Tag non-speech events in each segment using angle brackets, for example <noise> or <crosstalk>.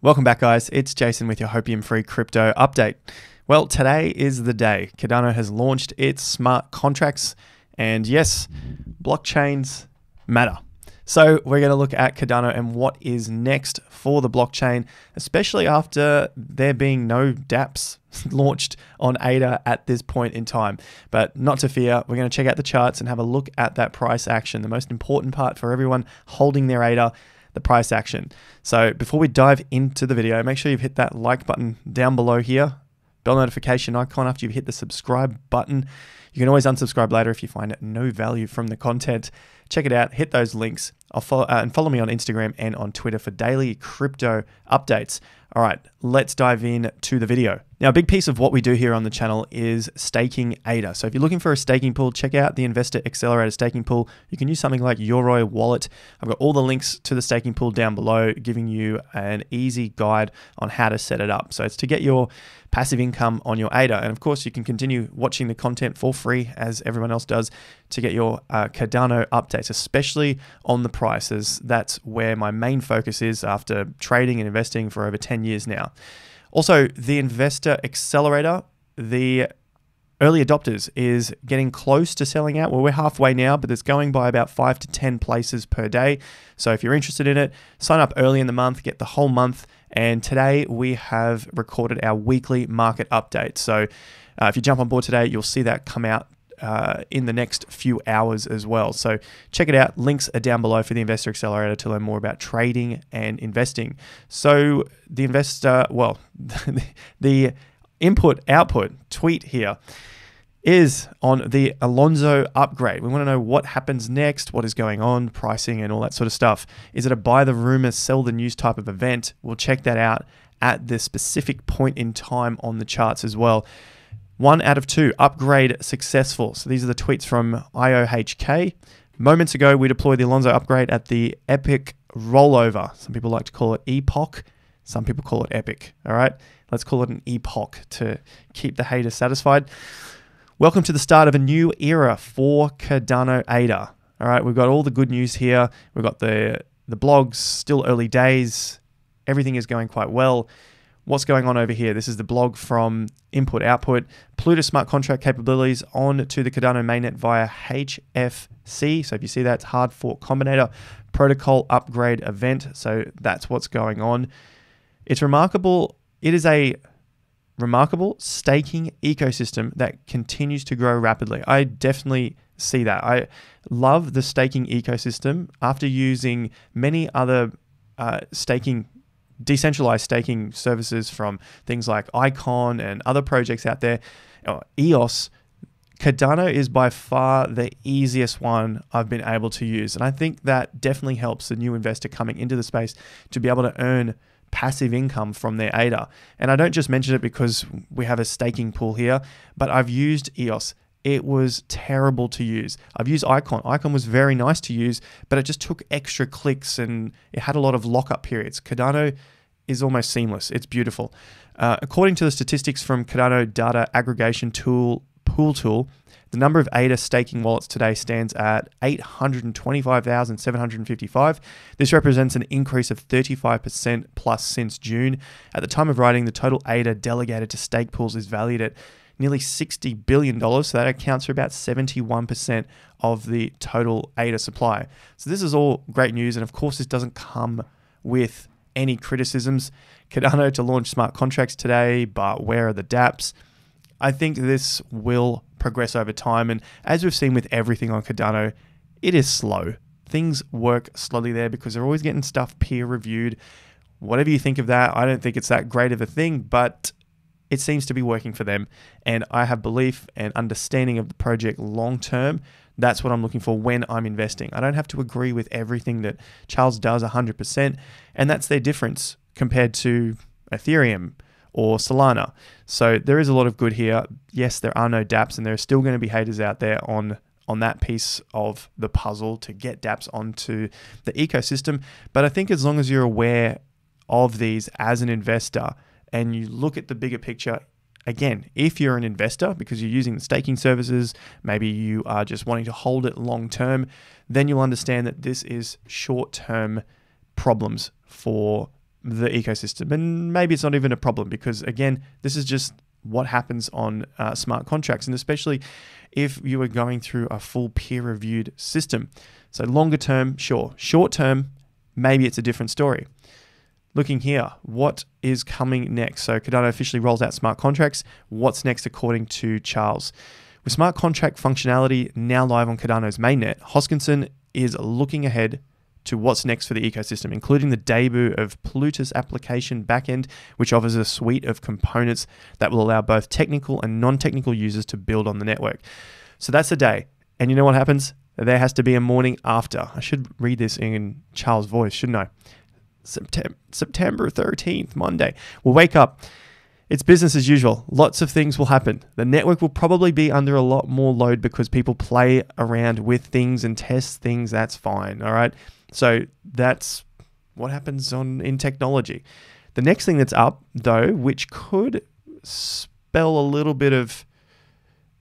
Welcome back, guys. It's Jason with your Hopium Free Crypto Update. Well, today is the day. Cardano has launched its smart contracts, and yes, blockchains matter. So, we're going to look at Cardano and what is next for the blockchain, especially after there being no dApps <laughs> launched on ADA at this point in time. But not to fear, we're going to check out the charts and have a look at that price action, the most important part for everyone holding their ADA the price action. So before we dive into the video, make sure you've hit that like button down below here, bell notification icon after you've hit the subscribe button. You can always unsubscribe later if you find no value from the content. Check it out, hit those links, follow, uh, and follow me on Instagram and on Twitter for daily crypto updates. All right, let's dive in to the video. Now, a big piece of what we do here on the channel is staking ADA. So if you're looking for a staking pool, check out the Investor Accelerator staking pool. You can use something like Yoroi Wallet. I've got all the links to the staking pool down below, giving you an easy guide on how to set it up. So it's to get your passive income on your ADA. And of course, you can continue watching the content for free as everyone else does to get your uh, Cardano updates, especially on the prices. That's where my main focus is after trading and investing for over 10 years now. Also, the Investor Accelerator, the early adopters is getting close to selling out. Well, we're halfway now, but it's going by about five to 10 places per day. So if you're interested in it, sign up early in the month, get the whole month. And today we have recorded our weekly market update. So uh, if you jump on board today, you'll see that come out uh, in the next few hours as well. So check it out. Links are down below for the Investor Accelerator to learn more about trading and investing. So the investor, well, <laughs> the input output tweet here is on the Alonzo upgrade. We want to know what happens next, what is going on, pricing, and all that sort of stuff. Is it a buy the rumor, sell the news type of event? We'll check that out at the specific point in time on the charts as well. One out of two, upgrade successful. So these are the tweets from IOHK. Moments ago, we deployed the Alonzo upgrade at the Epic rollover. Some people like to call it Epoch. Some people call it Epic. All right, let's call it an Epoch to keep the haters satisfied. Welcome to the start of a new era for Cardano ADA. All right, we've got all the good news here. We've got the the blogs, still early days. Everything is going quite well what's going on over here. This is the blog from Input Output. Plutus smart contract capabilities on to the Cardano mainnet via HFC. So if you see that, it's hard fork combinator protocol upgrade event. So that's what's going on. It's remarkable. It is a remarkable staking ecosystem that continues to grow rapidly. I definitely see that. I love the staking ecosystem after using many other uh, staking decentralized staking services from things like Icon and other projects out there, uh, EOS, Cardano is by far the easiest one I've been able to use. And I think that definitely helps the new investor coming into the space to be able to earn passive income from their ADA. And I don't just mention it because we have a staking pool here, but I've used EOS it was terrible to use. I've used Icon. Icon was very nice to use, but it just took extra clicks and it had a lot of lockup periods. Cardano is almost seamless. It's beautiful. Uh, according to the statistics from Cardano Data Aggregation Tool Pool Tool, the number of ADA staking wallets today stands at 825,755. This represents an increase of 35% plus since June. At the time of writing, the total ADA delegated to stake pools is valued at nearly $60 billion. So that accounts for about 71% of the total ADA supply. So this is all great news. And of course, this doesn't come with any criticisms. Cardano to launch smart contracts today, but where are the dApps? I think this will progress over time. And as we've seen with everything on Cardano, it is slow. Things work slowly there because they're always getting stuff peer reviewed. Whatever you think of that, I don't think it's that great of a thing, but it seems to be working for them. And I have belief and understanding of the project long term. That's what I'm looking for when I'm investing. I don't have to agree with everything that Charles does 100%. And that's their difference compared to Ethereum or Solana. So there is a lot of good here. Yes, there are no dApps, and there are still going to be haters out there on on that piece of the puzzle to get dApps onto the ecosystem. But I think as long as you're aware of these as an investor, and you look at the bigger picture, again, if you're an investor because you're using the staking services, maybe you are just wanting to hold it long term, then you'll understand that this is short term problems for the ecosystem. And maybe it's not even a problem because, again, this is just what happens on uh, smart contracts, and especially if you are going through a full peer reviewed system. So, longer term, sure. Short term, maybe it's a different story. Looking here, what is coming next? So, Cardano officially rolls out smart contracts. What's next, according to Charles? With smart contract functionality now live on Cardano's mainnet, Hoskinson is looking ahead to what's next for the ecosystem, including the debut of Plutus application backend, which offers a suite of components that will allow both technical and non technical users to build on the network. So that's the day. And you know what happens? There has to be a morning after. I should read this in Charles' voice, shouldn't I? September, September 13th, Monday. We'll wake up. It's business as usual. Lots of things will happen. The network will probably be under a lot more load because people play around with things and test things. That's fine. All right. So that's what happens on in technology. The next thing that's up though, which could spell a little bit of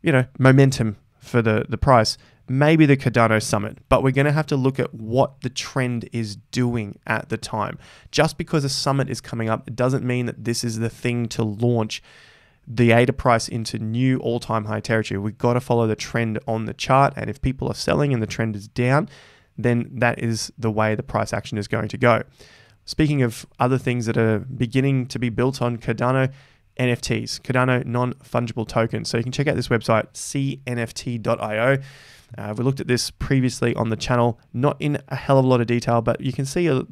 you know momentum for the the price, maybe the Cardano Summit, but we're going to have to look at what the trend is doing at the time. Just because a summit is coming up, it doesn't mean that this is the thing to launch the ADA price into new all time high territory. We've got to follow the trend on the chart. And if people are selling and the trend is down, then that is the way the price action is going to go. Speaking of other things that are beginning to be built on Cardano, NFTs, Cardano non fungible tokens. So you can check out this website, cnft.io. Uh, we looked at this previously on the channel, not in a hell of a lot of detail, but you can see uh,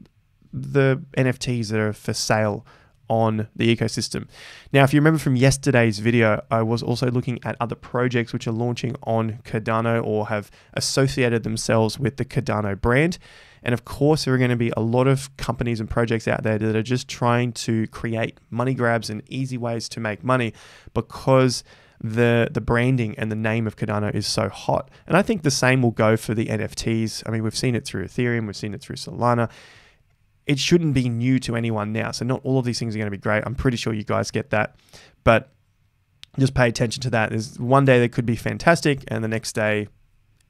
the NFTs that are for sale on the ecosystem. Now, if you remember from yesterday's video, I was also looking at other projects which are launching on Cardano or have associated themselves with the Cardano brand. And of course, there are going to be a lot of companies and projects out there that are just trying to create money grabs and easy ways to make money because the the branding and the name of Cardano is so hot. And I think the same will go for the NFTs. I mean, we've seen it through Ethereum, we've seen it through Solana. It shouldn't be new to anyone now. So not all of these things are going to be great. I'm pretty sure you guys get that. But just pay attention to that. There's one day that could be fantastic and the next day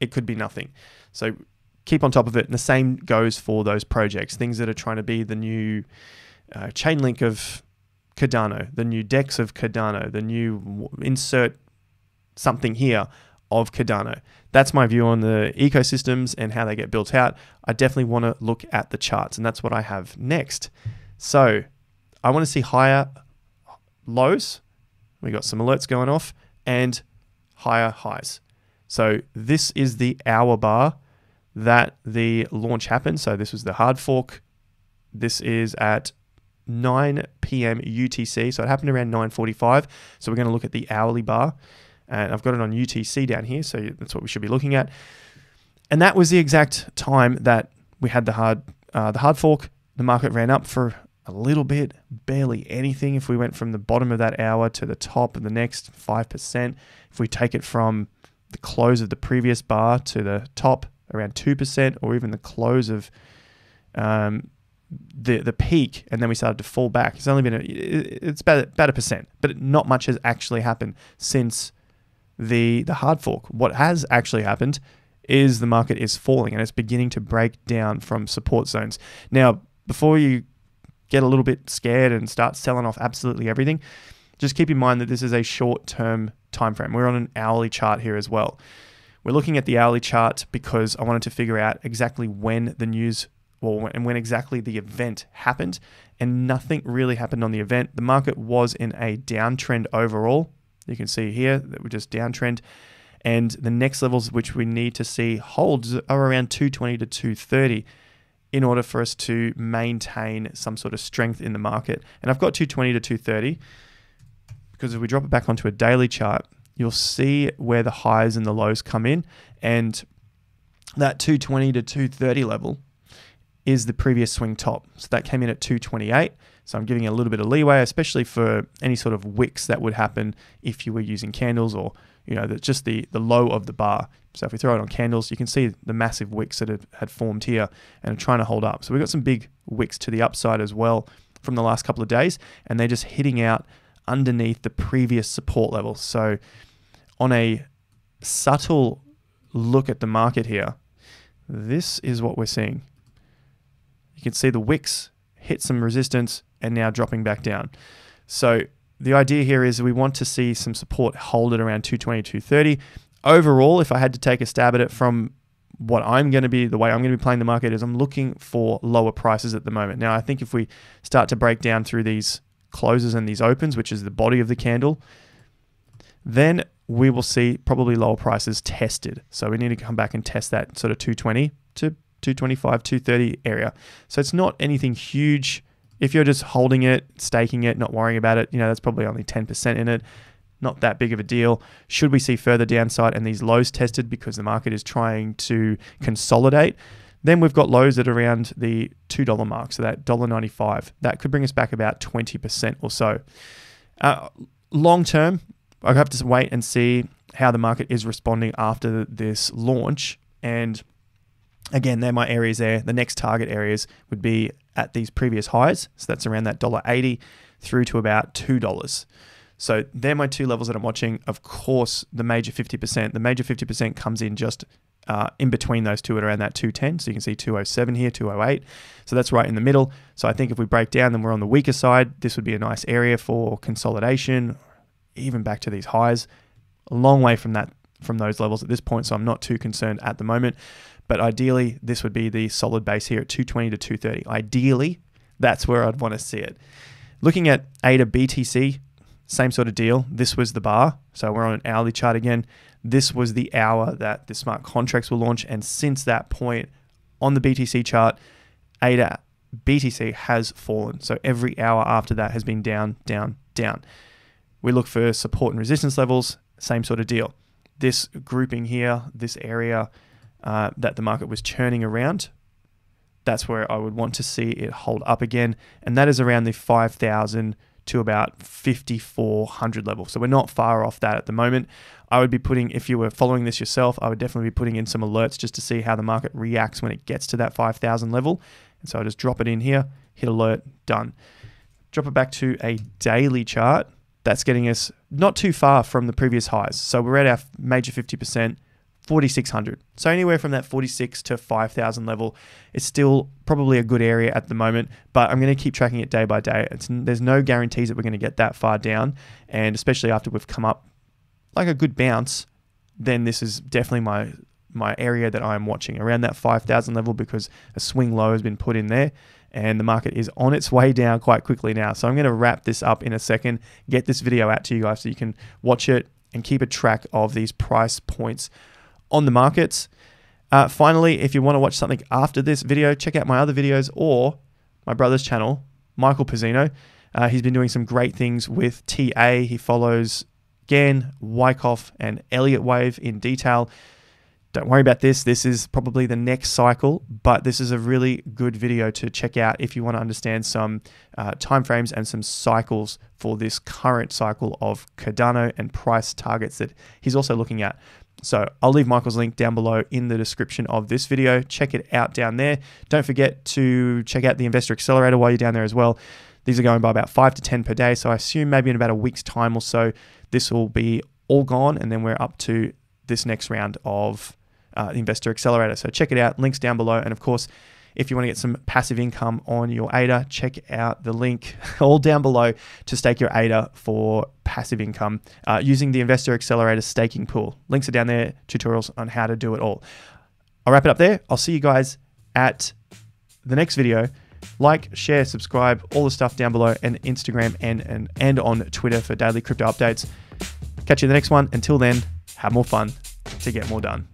it could be nothing. So keep on top of it. And the same goes for those projects, things that are trying to be the new uh, Chainlink of Cardano, the new DEX of Cardano, the new insert something here of Cardano. That's my view on the ecosystems and how they get built out. I definitely want to look at the charts, and that's what I have next. So I want to see higher lows. We got some alerts going off and higher highs. So this is the hour bar that the launch happened. So this was the hard fork. This is at 9 p.m. UTC. So it happened around 9:45. So we're going to look at the hourly bar, and I've got it on UTC down here. So that's what we should be looking at. And that was the exact time that we had the hard uh, the hard fork. The market ran up for a little bit, barely anything. If we went from the bottom of that hour to the top of the next five percent, if we take it from the close of the previous bar to the top around two percent, or even the close of um, the the peak and then we started to fall back. It's only been a, it's about about a percent, but not much has actually happened since the the hard fork. What has actually happened is the market is falling and it's beginning to break down from support zones. Now, before you get a little bit scared and start selling off absolutely everything, just keep in mind that this is a short-term time frame. We're on an hourly chart here as well. We're looking at the hourly chart because I wanted to figure out exactly when the news well, and when exactly the event happened, and nothing really happened on the event. The market was in a downtrend overall. You can see here that we're just downtrend. And the next levels which we need to see holds are around 220 to 230 in order for us to maintain some sort of strength in the market. And I've got 220 to 230 because if we drop it back onto a daily chart, you'll see where the highs and the lows come in. And that 220 to 230 level is the previous swing top. So that came in at 228. So I'm giving a little bit of leeway, especially for any sort of wicks that would happen if you were using candles or you know just the the low of the bar. So if we throw it on candles, you can see the massive wicks that had, had formed here and are trying to hold up. So we've got some big wicks to the upside as well from the last couple of days, and they're just hitting out underneath the previous support level. So on a subtle look at the market here, this is what we're seeing. Can see the wicks hit some resistance, and now dropping back down. So the idea here is we want to see some support hold at around 220, 230. Overall, if I had to take a stab at it from what I'm going to be, the way I'm going to be playing the market is I'm looking for lower prices at the moment. Now, I think if we start to break down through these closes and these opens, which is the body of the candle, then we will see probably lower prices tested. So we need to come back and test that sort of 220 to 225, 230 area. So it's not anything huge. If you're just holding it, staking it, not worrying about it, you know, that's probably only 10% in it. Not that big of a deal. Should we see further downside and these lows tested because the market is trying to consolidate? Then we've got lows at around the $2 mark, so that $1.95. That could bring us back about 20% or so. Uh, long term, I have to wait and see how the market is responding after this launch. And again, they're my areas there. The next target areas would be at these previous highs. So that's around that $1.80 through to about $2. So they're my two levels that I'm watching. Of course, the major 50%. The major 50% comes in just uh, in between those two at around that 210. So you can see 207 here, 208. So that's right in the middle. So I think if we break down, then we're on the weaker side. This would be a nice area for consolidation even back to these highs. A long way from that from those levels at this point, so I'm not too concerned at the moment. But ideally, this would be the solid base here at 220 to 230. Ideally, that's where I'd want to see it. Looking at ADA BTC, same sort of deal. This was the bar. So we're on an hourly chart again. This was the hour that the smart contracts will launch. And since that point on the BTC chart, ADA BTC has fallen. So every hour after that has been down, down, down. We look for support and resistance levels, same sort of deal. This grouping here, this area uh, that the market was churning around, that's where I would want to see it hold up again. And that is around the 5,000 to about 5,400 level. So we're not far off that at the moment. I would be putting, if you were following this yourself, I would definitely be putting in some alerts just to see how the market reacts when it gets to that 5,000 level. And so I just drop it in here, hit alert, done. Drop it back to a daily chart that's getting us not too far from the previous highs. So we're at our major 50%, 4,600. So anywhere from that 46 to 5,000 level is still probably a good area at the moment, but I'm going to keep tracking it day by day. It's, there's no guarantees that we're going to get that far down. And especially after we've come up like a good bounce, then this is definitely my my area that I'm watching around that 5,000 level because a swing low has been put in there and the market is on its way down quite quickly now. So I'm going to wrap this up in a second, get this video out to you guys so you can watch it and keep a track of these price points on the markets. Uh, finally, if you want to watch something after this video, check out my other videos or my brother's channel, Michael Pizzino. Uh, he's been doing some great things with TA. He follows Gann, Wyckoff, and Elliott Wave in detail don't worry about this. This is probably the next cycle, but this is a really good video to check out if you want to understand some uh, timeframes and some cycles for this current cycle of Cardano and price targets that he's also looking at. So I'll leave Michael's link down below in the description of this video. Check it out down there. Don't forget to check out the Investor Accelerator while you're down there as well. These are going by about five to 10 per day. So I assume maybe in about a week's time or so, this will be all gone. And then we're up to this next round of uh, Investor Accelerator. So check it out. Links down below. And of course, if you want to get some passive income on your ADA, check out the link <laughs> all down below to stake your ADA for passive income uh, using the Investor Accelerator staking pool. Links are down there, tutorials on how to do it all. I'll wrap it up there. I'll see you guys at the next video. Like, share, subscribe, all the stuff down below, and Instagram and, and, and on Twitter for daily crypto updates. Catch you in the next one. Until then, have more fun to get more done.